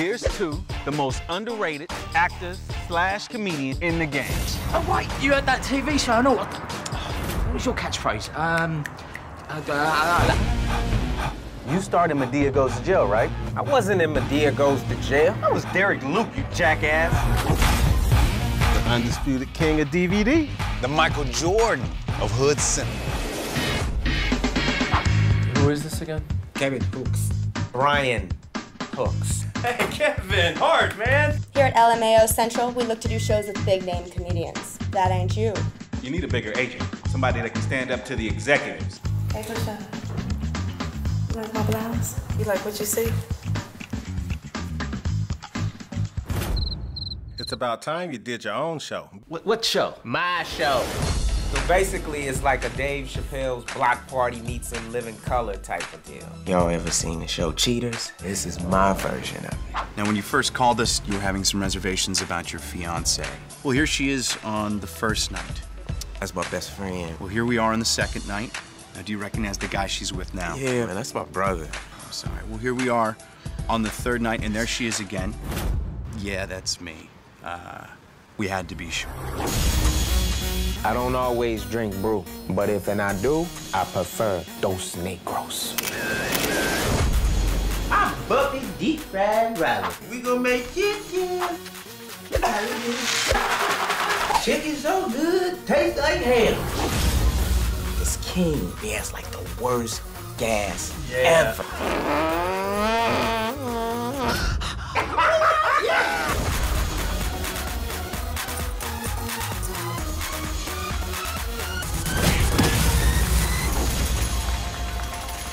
Here's to the most underrated actors slash comedian in the game. Oh, wait, you had that TV show and all. What was your catchphrase? Um, uh, uh, You started Madea Goes to Jail, right? I wasn't in Madea Goes to Jail. I was Derek Luke, you jackass. The undisputed king of DVD. The Michael Jordan of Hood Cinema. who is this again? Kevin Hooks. Brian Hooks. Hey, Kevin, hard, man. Here at LMAO Central, we look to do shows with big name comedians. That ain't you. You need a bigger agent, somebody that can stand up to the executives. Hey, Krisha. You like my blouse? You like what you see? It's about time you did your own show. What, what show? My show. So basically, it's like a Dave Chappelle's Block Party meets in Living Color type of deal. Y'all ever seen the show Cheaters? This is my version of it. Now, when you first called us, you were having some reservations about your fiance. Well, here she is on the first night. That's my best friend. Well, here we are on the second night. Now, do you recognize the guy she's with now? Yeah, man, that's my brother. I'm sorry. Well, here we are on the third night, and there she is again. Yeah, that's me. Uh, we had to be sure. I don't always drink brew, but if and I do, I prefer Dos Negros. I'm Bucky's deep fried rabbit. We gonna make chicken. Chicken so good, tastes like hell. It's King. He has like the worst gas ever.